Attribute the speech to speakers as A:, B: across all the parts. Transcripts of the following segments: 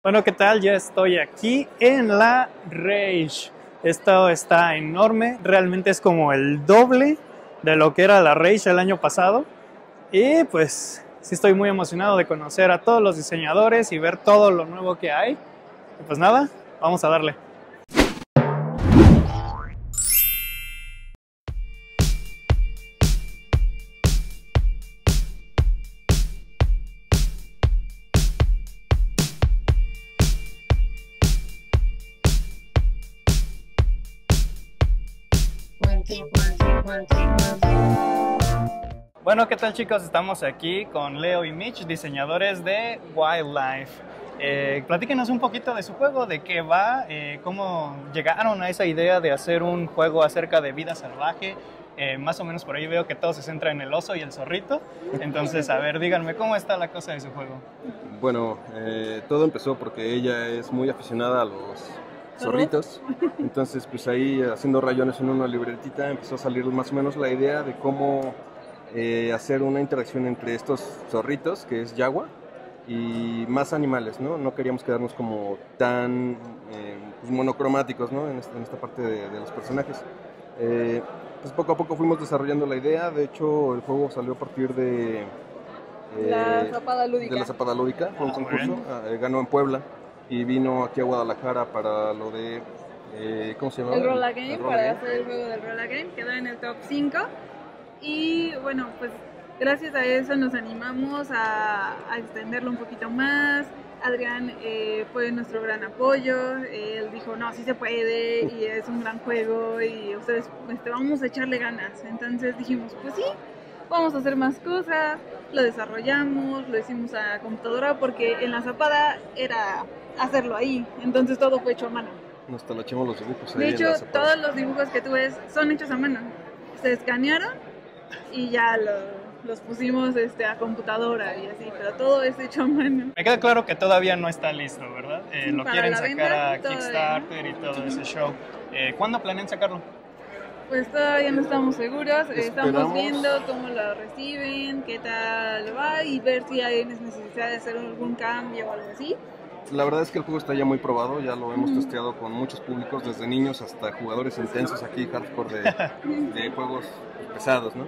A: Bueno, ¿qué tal? Ya estoy aquí en la Rage. Esto está enorme, realmente es como el doble de lo que era la Rage el año pasado. Y pues sí estoy muy emocionado de conocer a todos los diseñadores y ver todo lo nuevo que hay. Y pues nada, vamos a darle. Bueno, ¿qué tal chicos? Estamos aquí con Leo y Mitch, diseñadores de Wildlife. Eh, platíquenos un poquito de su juego, de qué va, eh, cómo llegaron a esa idea de hacer un juego acerca de vida salvaje. Eh, más o menos por ahí veo que todo se centra en el oso y el zorrito. Entonces, a ver, díganme, ¿cómo está la cosa de su juego?
B: Bueno, eh, todo empezó porque ella es muy aficionada a los zorritos. Entonces, pues ahí haciendo rayones en una libretita empezó a salir más o menos la idea de cómo eh, hacer una interacción entre estos zorritos, que es Yagua, y más animales, ¿no? No queríamos quedarnos como tan eh, pues, monocromáticos, ¿no? En esta, en esta parte de, de los personajes. Eh, pues poco a poco fuimos desarrollando la idea, de hecho el juego salió a partir de...
C: La
B: eh,
C: zapada lúdica.
B: de la Zapada Lúdica, fue un
A: Ah,
B: concurso, ah, eh, ganó en Puebla y vino aquí a Guadalajara para lo de, eh, ¿cómo se llama?
C: el Rolla Game,
B: El Rolla
C: para
B: Game.
C: hacer el juego del Rolla Game, quedó en el top 5. Y bueno, pues gracias a eso nos animamos a, a extenderlo un poquito más. Adrián eh, fue nuestro gran apoyo, él dijo, no, sí se puede y es un gran juego y ustedes, este, vamos a echarle ganas. Entonces dijimos, pues sí, vamos a hacer más cosas, lo desarrollamos, lo hicimos a computadora porque en la zapada era hacerlo ahí, entonces todo fue hecho a mano.
B: Nos talachemos los dibujos ahí
C: De
B: en
C: hecho,
B: la
C: todos los dibujos que tú ves son hechos a mano. Se escanearon y ya lo- los pusimos este, a computadora y así, pero todo es hecho a mano.
A: Me queda claro que todavía no está listo, ¿verdad? Eh, lo
C: Para
A: quieren sacar
C: venta,
A: a
C: todavía
A: Kickstarter y todo ese show. Eh, ¿Cuándo planean sacarlo?
C: Pues todavía no estamos seguros, estamos
B: Esperamos.
C: viendo cómo lo reciben, qué tal va y ver si hay necesidad de hacer algún cambio o algo así.
B: La verdad es que el juego está ya muy probado, ya lo hemos testeado con muchos públicos, desde niños hasta jugadores intensos aquí, hardcore de, de juegos pesados, ¿no?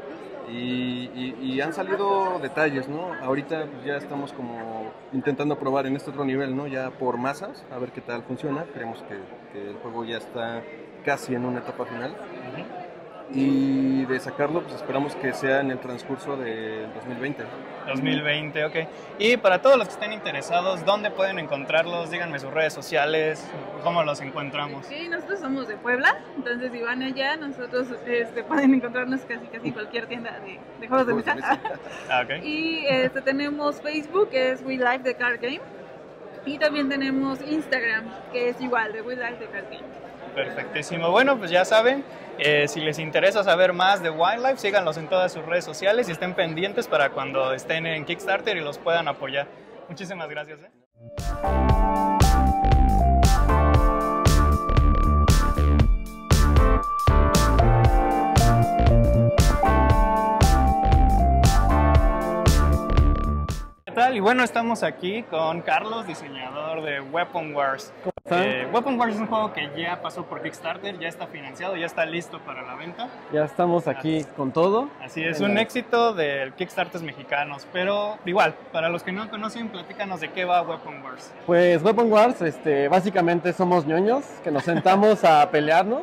B: Y, y- y han salido detalles, ¿no? Ahorita ya estamos como intentando probar en este otro nivel, ¿no? Ya por masas, a ver qué tal funciona. Creemos que, que el juego ya está casi en una etapa final. Y de sacarlo, pues esperamos que sea en el transcurso del 2020.
A: 2020, ok. Y para todos los que estén interesados, ¿dónde pueden encontrarlos? Díganme sus redes sociales, cómo los encontramos.
C: Sí, nosotros somos de Puebla, entonces si van allá, nosotros este, pueden encontrarnos casi casi en cualquier tienda de, de juegos de mesa.
A: Ah, ok.
C: Y este, tenemos Facebook, que es We Life the Card Game. Y también tenemos Instagram, que es igual, de We Life the Card Game.
A: Perfectísimo. Bueno, pues ya saben, eh, si les interesa saber más de Wildlife, síganlos en todas sus redes sociales y estén pendientes para cuando estén en Kickstarter y los puedan apoyar. Muchísimas gracias. ¿eh? Y bueno, estamos aquí con Carlos, diseñador de Weapon Wars. Eh, Weapon Wars es un juego que ya pasó por Kickstarter, ya está financiado, ya está listo para la venta.
D: Ya estamos aquí con todo.
A: Así es, un éxito del Kickstarter mexicanos. Pero igual, para los que no conocen, platícanos de qué va Weapon Wars.
D: Pues Weapon Wars, este, básicamente somos ñoños que nos sentamos a pelearnos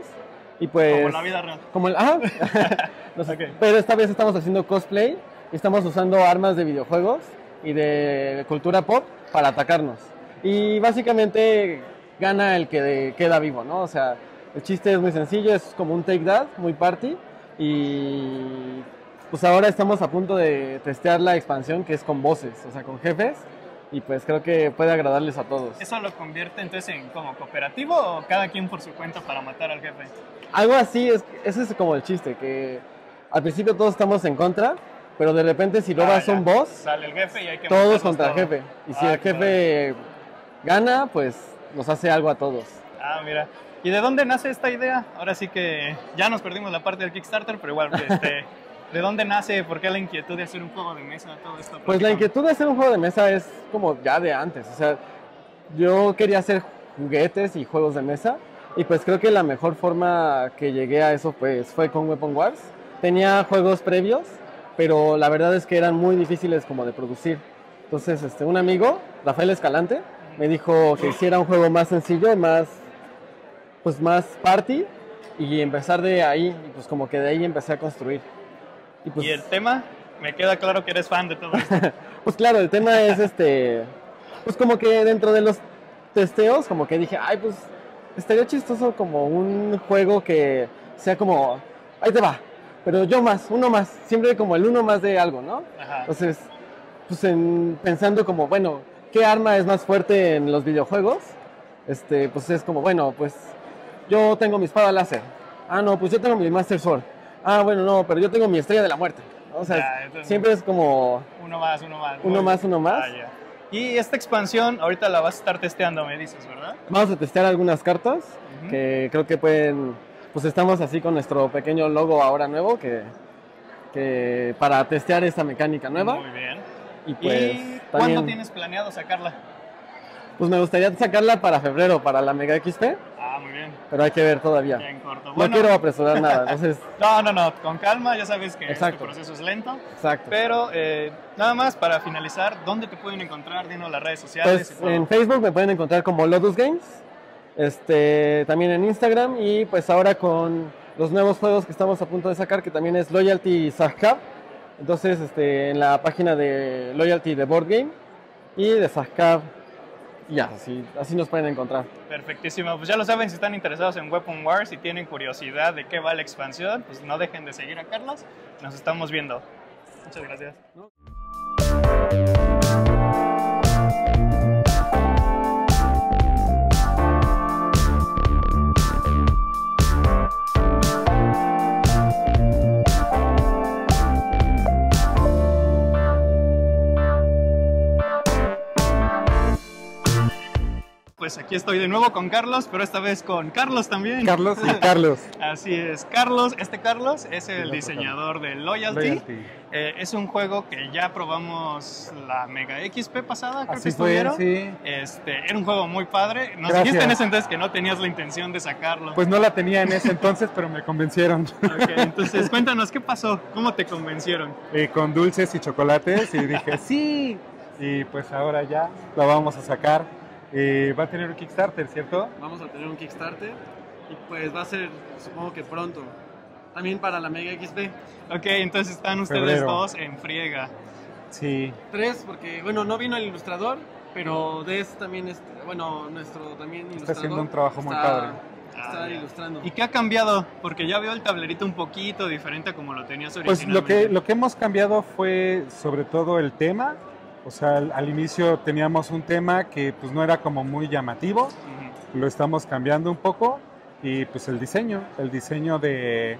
D: y pues
A: Como la vida real.
D: como el ajá. Nos-
A: Ok.
D: pero esta vez estamos haciendo cosplay y estamos usando armas de videojuegos y de cultura pop para atacarnos. Y básicamente gana el que queda vivo, ¿no? O sea, el chiste es muy sencillo, es como un take that, muy party y pues ahora estamos a punto de testear la expansión que es con voces, o sea, con jefes y pues creo que puede agradarles a todos.
A: ¿Eso lo convierte entonces en como cooperativo o cada quien por su cuenta para matar al jefe?
D: Algo así, es, ese es como el chiste, que al principio todos estamos en contra, pero de repente si robas
A: Ah,
D: un boss,
A: Sale el jefe y hay que
D: todos contra el jefe. Y si
A: Ah,
D: el jefe gana, pues nos hace algo a todos.
A: Ah, mira. ¿Y de dónde nace esta idea? Ahora sí que ya nos perdimos la parte del Kickstarter, pero igual, este, ¿de dónde nace? ¿Por qué la inquietud de hacer un juego de mesa? Todo esto.
D: Pues la inquietud de hacer un juego de mesa es como ya de antes. O sea, yo quería hacer juguetes y juegos de mesa y pues creo que la mejor forma que llegué a eso pues fue con Weapon Wars. Tenía juegos previos, pero la verdad es que eran muy difíciles como de producir. Entonces, este, un amigo, Rafael Escalante, me dijo que hiciera un juego más sencillo, más, pues más party y empezar de ahí, y pues como que de ahí empecé a construir.
A: ¿Y,
D: pues,
A: el tema? Me queda claro que eres fan de todo esto.
D: pues claro, el tema es este, pues como que dentro de los testeos, como que dije, ay, pues estaría chistoso como un juego que sea como, ahí te va, pero yo más, uno más, siempre como el uno más de algo, ¿no?
A: Ajá.
D: Entonces, pues en- pensando como, bueno, ¿qué arma es más fuerte en los videojuegos? Este, pues es como, bueno, pues yo tengo mi espada láser. Ah, no, pues yo tengo mi Master Sword. Ah, bueno, no, pero yo tengo mi estrella de la muerte. O sea,
A: Ya, entonces-
D: siempre es como
A: Uno más, uno más.
D: uno más, uno más.
A: Ah, ya. Y esta expansión ahorita la vas a estar testeando, me dices, ¿verdad?
D: Vamos a testear algunas cartas
A: Ujú.
D: que creo que pueden, pues estamos así con nuestro pequeño logo ahora nuevo que, que para testear esta mecánica nueva.
A: Muy bien.
D: Y pues
A: ¿Y cuándo
D: también,
A: tienes planeado sacarla?
D: pues me gustaría sacarla para febrero, para la Mega XP,
A: Ah, muy bien.
D: pero hay que ver todavía.
A: Bien corto.
D: No quiero apresurar nada, entonces,
A: no, no, no, con calma, ya sabes que
D: Exacto.
A: este proceso es lento.
D: exacto.
A: Pero eh, nada más para finalizar, ¿dónde te pueden encontrar? Dinos las redes sociales. y
D: Pues
A: todo.
D: en Facebook me pueden encontrar como Lotus Games, este, también en Instagram y pues ahora con los nuevos juegos que estamos a punto de sacar, que también es Loyalty Sahkab. Entonces, este, en la página de Loyalty de Board Game y de y ya, así, así nos pueden encontrar.
A: Perfectísimo. Pues ya lo saben, si están interesados en Weapon Wars y tienen curiosidad de qué va la expansión, pues no dejen de seguir a Carlos. Nos estamos viendo. Muchas gracias. Pues aquí estoy de nuevo con Carlos, pero esta vez con Carlos también.
E: Carlos y Carlos.
A: Así es, Carlos, este Carlos es el diseñador de Loyalty.
E: Loyalty.
A: Eh, es un juego que ya probamos la Mega XP pasada, creo que
E: Así fue,
A: estuvieron.
E: sí.
A: Este, era un juego muy padre. Nos
E: Gracias.
A: dijiste en ese entonces que no tenías la intención de sacarlo.
E: Pues no la tenía en ese entonces, pero me convencieron.
A: Ok, entonces cuéntanos qué pasó, cómo te convencieron.
E: Eh, con dulces y chocolates y dije, sí. Y pues ahora ya la vamos a sacar. Eh, va a tener un Kickstarter, ¿cierto?
D: Vamos a tener un Kickstarter y pues va a ser, supongo que pronto, también para la Mega XP.
A: Ok, entonces están ustedes
E: Febrero.
A: dos en friega.
E: Sí.
D: Tres, porque bueno, no vino el ilustrador, pero Des también, es, bueno, nuestro también
E: Está
D: ilustrador.
E: haciendo un trabajo muy
D: está-
E: padre.
D: Está
A: Ah,
D: ilustrando.
A: ¿Y qué ha cambiado? Porque ya veo el tablerito un poquito diferente a como lo tenías
E: Pues
A: originalmente.
E: lo que, lo que hemos cambiado fue sobre todo el tema. O sea, al, al inicio teníamos un tema que pues no era como muy llamativo.
A: Ujú.
E: lo estamos cambiando un poco y pues el diseño, el diseño de,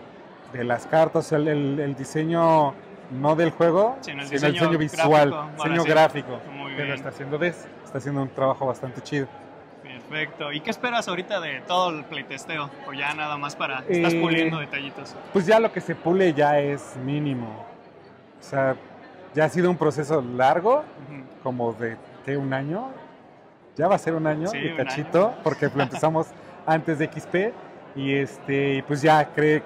E: de las cartas, el, el- el diseño no del juego,
A: Sino el
E: sino el
A: diseño
E: diseño visual,
A: gráfico,
E: diseño
A: sí.
E: gráfico,
A: Muy
E: que lo
A: bien.
E: está haciendo Des, está haciendo un trabajo bastante chido.
A: Perfecto. ¿Y qué esperas ahorita de todo el playtesteo? ¿O ya nada más para... Estás
E: Eh,
A: puliendo detallitos?
E: Pues ya lo que se pule ya es mínimo, o sea, ya ha sido un proceso largo, como de ¿qué, un año, ya va a ser un año
A: Sí,
E: y
A: un
E: cachito, porque lo empezamos antes de XP y este, pues ya cre-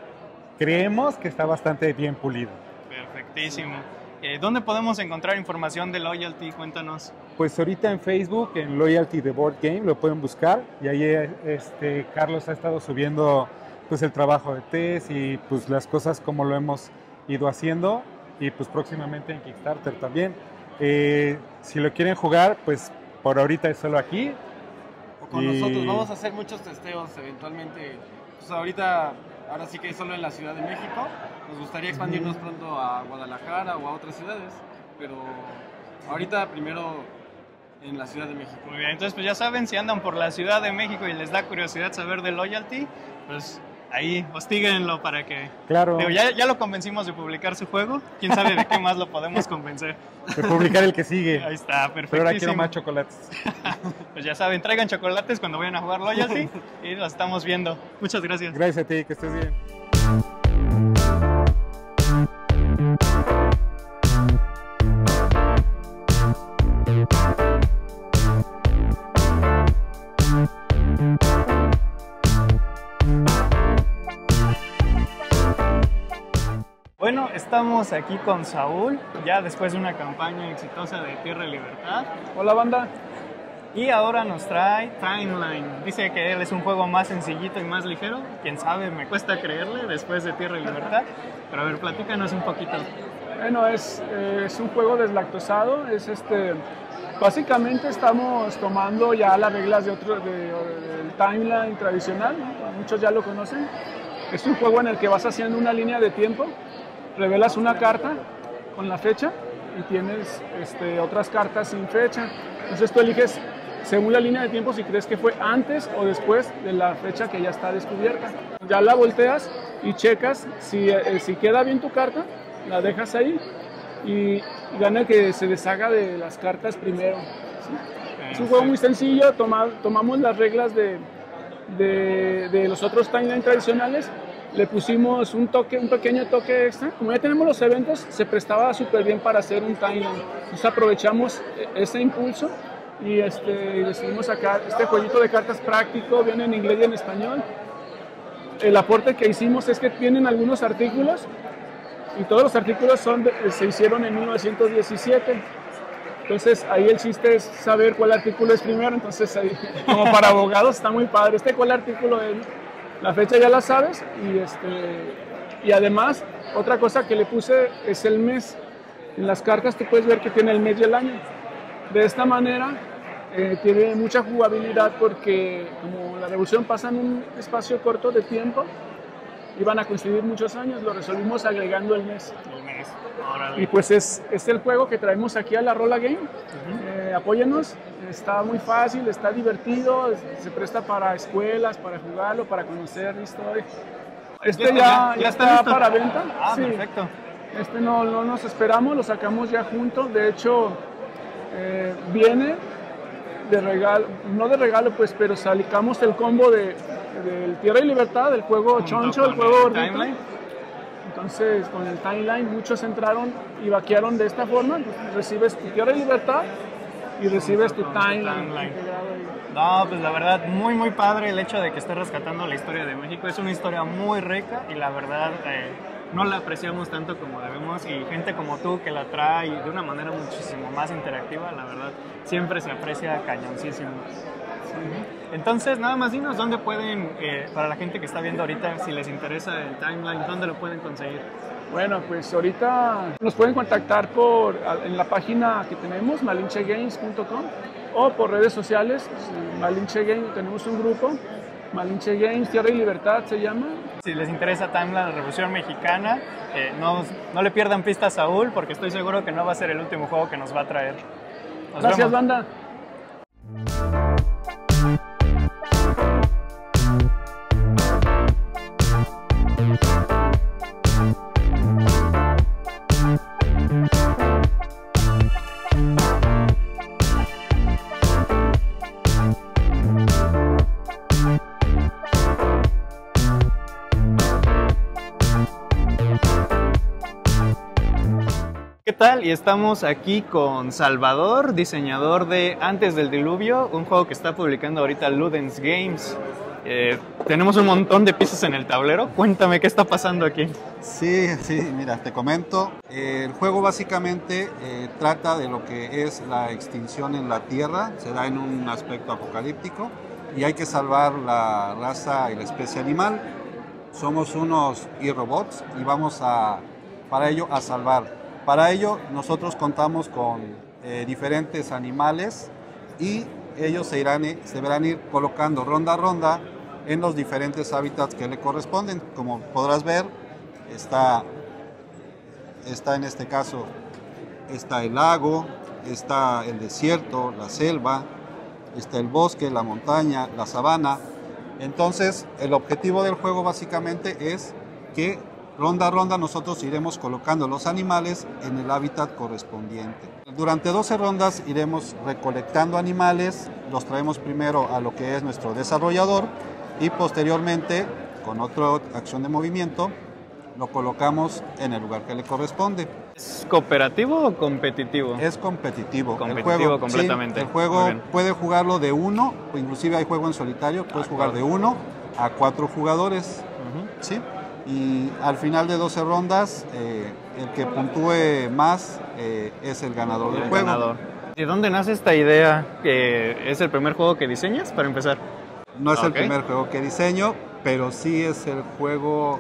E: creemos que está bastante bien pulido.
A: Perfectísimo. Eh, ¿Dónde podemos encontrar información de Loyalty? Cuéntanos.
E: Pues ahorita en Facebook, en Loyalty The Board Game, lo pueden buscar y ahí este, Carlos ha estado subiendo pues el trabajo de Tess y pues las cosas como lo hemos ido haciendo y pues próximamente en Kickstarter también. Eh, si lo quieren jugar, pues por ahorita es solo aquí.
D: O con
E: Y-
D: nosotros vamos a hacer muchos testeos eventualmente. Pues ahorita, ahora sí que solo en la Ciudad de México. Nos gustaría expandirnos pronto a Guadalajara o a otras ciudades, pero ahorita primero en la Ciudad de México.
A: Muy bien, entonces pues ya saben, si andan por la Ciudad de México y les da curiosidad saber de Loyalty, pues ahí hostíguenlo para que...
E: Claro,
A: Digo, ya, ya lo convencimos de publicar su juego, quién sabe de qué más lo podemos convencer.
E: de publicar el que sigue.
A: Ahí está,
E: Pero ahora quiero más chocolates.
A: Pues ya saben, traigan chocolates cuando vayan a jugar Loyalty y los estamos viendo. Muchas gracias.
E: Gracias a ti, que estés bien.
A: Estamos aquí con Saúl, ya después de una campaña exitosa de Tierra y Libertad.
F: Hola banda.
A: Y ahora nos trae Timeline. Dice que él es un juego más sencillito y más ligero. Quién sabe, me cuesta creerle después de Tierra y Libertad. Pero a ver, platícanos un poquito.
F: Bueno, es, eh, es un juego deslactosado. Es este, básicamente estamos tomando ya las reglas de otro, de- del timeline tradicional. ¿no? Muchos ya lo conocen. Es un juego en el que vas haciendo una línea de tiempo, revelas una carta con la fecha y tienes este, otras cartas sin fecha. Entonces tú eliges según la línea de tiempo si crees que fue antes o después de la fecha que ya está descubierta. Ya la volteas y checas si, eh, si queda bien tu carta, la dejas ahí y, gana que se deshaga de las cartas primero. ¿sí? Es un juego muy sencillo, toma- tomamos las reglas de, de, de los otros timeline tradicionales, le pusimos un toque, un pequeño toque extra. Como ya tenemos los eventos, se prestaba súper bien para hacer un timeline. Entonces aprovechamos eh, ese impulso y, este, y decidimos sacar este jueguito de cartas práctico, viene en inglés y en español. El aporte que hicimos es que tienen algunos artículos y todos los artículos son de- se hicieron en 1917. Entonces ahí el chiste es saber cuál artículo es primero. Entonces ahí, como para abogados está muy padre. Este cuál artículo es. La fecha ya la sabes y este y además otra cosa que le puse es el mes. En las cartas tú puedes ver que tiene el mes y el año. De esta manera eh, tiene mucha jugabilidad porque como la revolución pasa en un espacio corto de tiempo, iban a coincidir muchos años, lo resolvimos agregando el mes.
A: El mes. Órale.
F: Y pues es, es el juego que traemos aquí a la Rola Game. Eh, apóyenos, está muy fácil, está divertido, se presta para escuelas, para jugarlo, para conocer historia. Este ya, ya, está, para venta.
A: Ah,
F: Sí.
A: perfecto.
F: Este no, no nos esperamos, lo sacamos ya juntos. De hecho, eh, viene de regalo, no de regalo, pues, pero sacamos el combo de, del Tierra y Libertad, del juego Choncho, el juego
A: el. Timeline.
F: Entonces, con el timeline, muchos entraron y vaquearon de esta forma. Recibes tu Tierra y Libertad y recibes tu timeline.
A: No, pues la verdad, muy, muy padre el hecho de que esté rescatando la historia de México. Es una historia muy rica y la verdad eh, no la apreciamos tanto como debemos. Y gente como tú que la trae de una manera muchísimo más interactiva, la verdad, siempre se aprecia cañoncísimo. Entonces, nada más dinos dónde pueden, eh, para la gente que está viendo ahorita, si les interesa el timeline, dónde lo pueden conseguir.
F: Bueno, pues ahorita nos pueden contactar por, en la página que tenemos, malinchegames.com, o por redes sociales, Malinche Games, tenemos un grupo, Malinche Games, Tierra y Libertad se llama.
A: Si les interesa Timeline, la Revolución Mexicana, eh, no, no le pierdan pista a Saúl porque estoy seguro que no va a ser el último juego que nos va a traer. Nos
F: Gracias,
A: vemos.
F: banda.
A: ¿Qué tal? Y estamos aquí con Salvador, diseñador de Antes del Diluvio, un juego que está publicando ahorita Ludens Games. Eh, tenemos un montón de piezas en el tablero. Cuéntame qué está pasando aquí.
E: Sí, sí, mira, te comento. Eh, El juego básicamente eh, trata de lo que es la extinción en la Tierra, se da en un aspecto apocalíptico y hay que salvar la raza y la especie animal. Somos unos e-robots y vamos a, para ello, a salvar. Para ello, nosotros contamos con eh, diferentes animales y ellos se, irán, eh, se deberán ir colocando ronda a ronda en los diferentes hábitats que le corresponden. Como podrás ver, está, está en este caso, está el lago, está el desierto, la selva, está el bosque, la montaña, la sabana. Entonces, el objetivo del juego básicamente es que ronda a ronda nosotros iremos colocando los animales en el hábitat correspondiente. Durante 12 rondas iremos recolectando animales, los traemos primero a lo que es nuestro desarrollador y posteriormente, con otra acción de movimiento, lo colocamos en el lugar que le corresponde.
A: ¿Es cooperativo o competitivo?
E: Es competitivo.
A: Competitivo
E: el juego,
A: completamente.
E: sí, el juego puede jugarlo de uno, inclusive hay juego en solitario, puedes jugar de uno a cuatro jugadores. ¿sí? Y al final de 12 rondas eh, el que puntúe más eh, es el ganador del
A: El
E: juego.
A: ganador. ¿De dónde nace esta idea? que ¿Es el primer juego que diseñas para empezar?
E: No es
A: Ok.
E: el primer juego que diseño, pero sí es el juego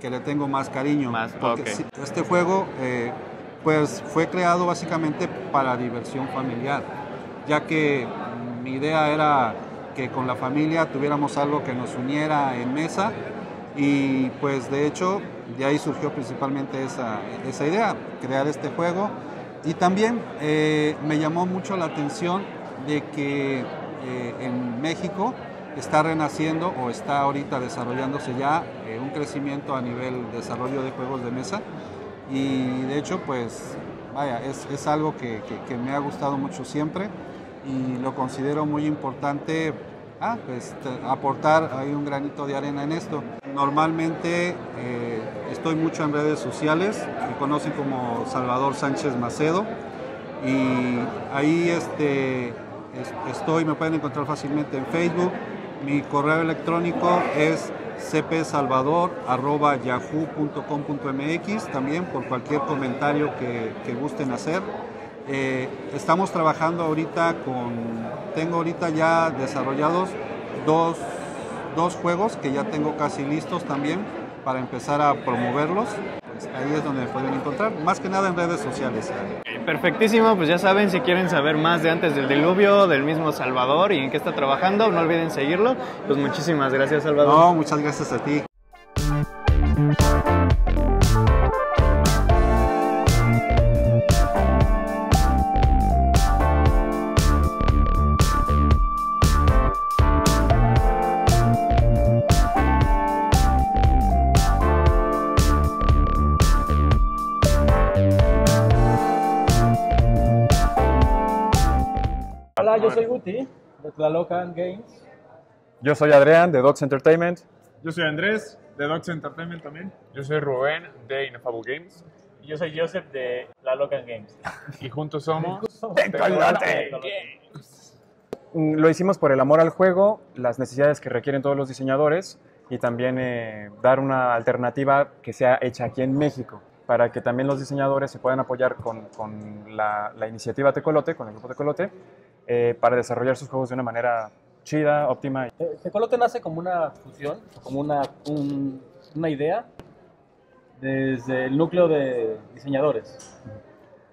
E: que le tengo más cariño.
A: Más,
E: porque este juego eh, pues, fue creado básicamente para diversión familiar, ya que mi idea era que con la familia tuviéramos algo que nos uniera en mesa y pues de hecho de ahí surgió principalmente esa, esa idea, crear este juego. Y también eh, me llamó mucho la atención de que eh, en México está renaciendo o está ahorita desarrollándose ya eh, un crecimiento a nivel desarrollo de juegos de mesa. Y de hecho, pues, vaya, es, es algo que, me ha gustado mucho siempre y lo considero muy importante ah, pues, aportar ahí un granito de arena en esto. Normalmente eh, estoy mucho en redes sociales, me conocen como Salvador Sánchez Macedo y ahí este, es- estoy, me pueden encontrar fácilmente en Facebook. Mi correo electrónico es cpsalvador.yahoo.com.mx también por cualquier comentario que, que gusten hacer. Eh, estamos trabajando ahorita con, tengo ahorita ya desarrollados dos, dos juegos que ya tengo casi listos también para empezar a promoverlos. Ahí es donde me pueden encontrar, más que nada en redes sociales.
A: Perfectísimo, pues ya saben, si quieren saber más de antes del diluvio, del mismo Salvador y en qué está trabajando, no olviden seguirlo. Pues muchísimas gracias, Salvador.
E: No, muchas gracias a ti.
D: Hola, yo soy Guti, de Tlalocan Games.
G: Yo soy Adrián de Docs Entertainment.
H: Yo soy Andrés, de Docs Entertainment también.
I: Yo soy Rubén de Inefable Games
J: Y yo soy Joseph de La Locan Games.
I: y juntos somos
J: Tecolote.
G: Mm, Lo hicimos por el amor al juego, las necesidades que requieren todos los diseñadores y también eh, dar una alternativa que sea hecha aquí en México para que también los diseñadores se puedan apoyar con, con la, la iniciativa Tecolote, con el grupo Tecolote, eh, para desarrollar sus juegos de una manera chida, óptima.
K: Eh, Tecolote nace como una fusión, como una, un- una idea desde el núcleo de diseñadores.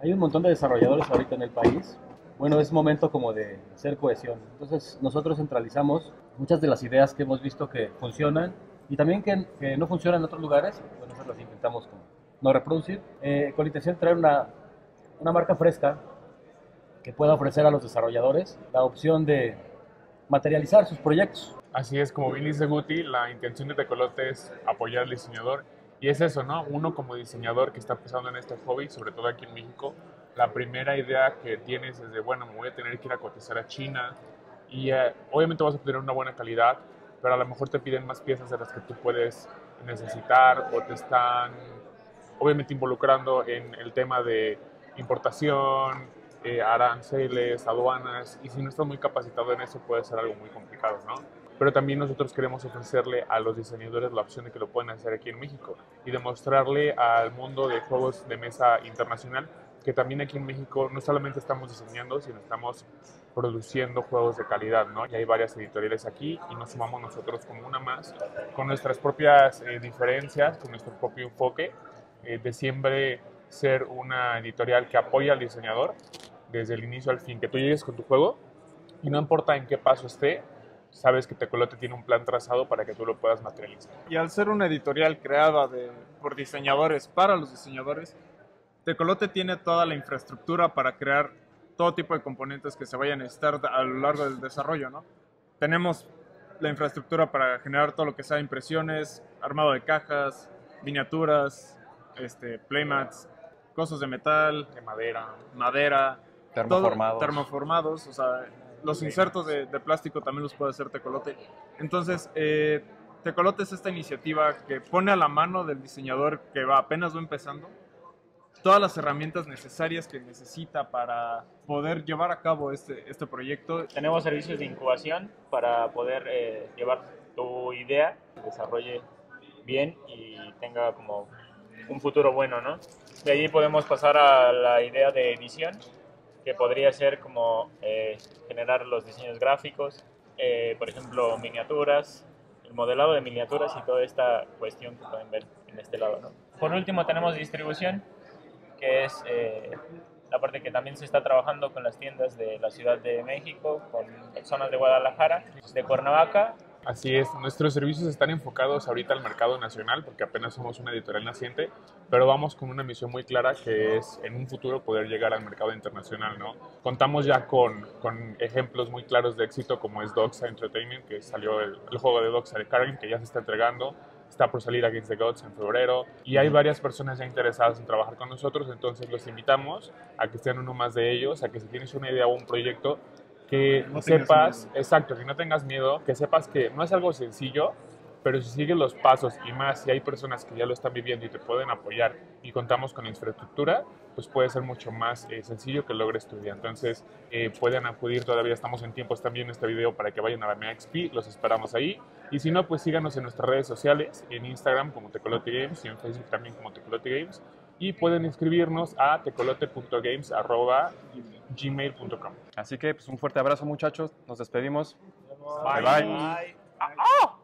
K: Hay un montón de desarrolladores ahorita en el país. Bueno, es momento como de hacer cohesión. Entonces nosotros centralizamos muchas de las ideas que hemos visto que funcionan y también que, que no funcionan en otros lugares. Bueno, esas las intentamos como no reproducir, eh, con la intención de traer una, una marca fresca que pueda ofrecer a los desarrolladores la opción de materializar sus proyectos.
I: Así es, como bien dice Guti, la intención de Tecolote es apoyar al diseñador. Y es eso, ¿no? Uno como diseñador que está empezando en este hobby, sobre todo aquí en México, la primera idea que tienes es de, bueno, me voy a tener que ir a cotizar a China y eh, obviamente vas a obtener una buena calidad, pero a lo mejor te piden más piezas de las que tú puedes necesitar o te están obviamente involucrando en el tema de importación, eh, aranceles, aduanas, y si no estás muy capacitado en eso puede ser algo muy complicado, ¿no? Pero también nosotros queremos ofrecerle a los diseñadores la opción de que lo pueden hacer aquí en México y demostrarle al mundo de juegos de mesa internacional que también aquí en México no solamente estamos diseñando, sino estamos produciendo juegos de calidad, ¿no? Y hay varias editoriales aquí y nos sumamos nosotros como una más, con nuestras propias eh, diferencias, con nuestro propio enfoque, eh, de siempre ser una editorial que apoya al diseñador desde el inicio al fin, que tú llegues con tu juego y no importa en qué paso esté, sabes que Tecolote tiene un plan trazado para que tú lo puedas materializar.
H: Y al ser una editorial creada de, por diseñadores para los diseñadores, Tecolote tiene toda la infraestructura para crear todo tipo de componentes que se vayan a necesitar a lo largo del desarrollo, ¿no? Tenemos la infraestructura para generar todo lo que sea impresiones, armado de cajas, miniaturas, este, playmats, cosas de metal,
I: de madera,
H: madera,
G: Termoformados.
H: todo- termoformados, o sea, los insertos de, de plástico también los puede hacer Tecolote. Entonces, eh, Tecolote es esta iniciativa que pone a la mano del diseñador que va apenas va empezando todas las herramientas necesarias que necesita para poder llevar a cabo este, este proyecto.
J: Tenemos servicios de incubación para poder eh, llevar tu idea, desarrolle bien y tenga como un futuro bueno, ¿no? De ahí podemos pasar a la idea de edición, que podría ser como eh, generar los diseños gráficos, eh, por ejemplo, miniaturas, el modelado de miniaturas y toda esta cuestión que pueden ver en este lado, ¿no? Por último tenemos distribución, que es eh, la parte que también se está trabajando con las tiendas de la Ciudad de México, con zonas de Guadalajara, de Cuernavaca
I: Así es, nuestros servicios están enfocados ahorita al mercado nacional porque apenas somos una editorial naciente, pero vamos con una misión muy clara que es en un futuro poder llegar al mercado internacional, ¿no? Contamos ya con, con ejemplos muy claros de éxito como es Doxa Entertainment, que salió el, el juego de Doxa de Karen, que ya se está entregando, está por salir Against the Gods en febrero y hay varias personas ya interesadas en trabajar con nosotros, entonces los invitamos a que sean uno más de ellos, a que si tienes una idea o un proyecto, que
A: No
I: sepas, exacto, que no tengas miedo, que sepas que no es algo sencillo, pero si sigues los pasos y más si hay personas que ya lo están viviendo y te pueden apoyar y contamos con la infraestructura, pues puede ser mucho más eh, sencillo que logres tu idea. Entonces eh, pueden acudir, todavía estamos en tiempo, están viendo este video para que vayan a la MXP, los esperamos ahí. Y si no, pues síganos en nuestras redes sociales, en Instagram como Tecolote Games y en Facebook también como Tecolote Games. Y pueden inscribirnos a tecolote.games.gmail.com.
G: Así que pues, un fuerte abrazo muchachos, nos despedimos.
I: Bye.
G: bye.
A: Bye.
I: ¡Ah!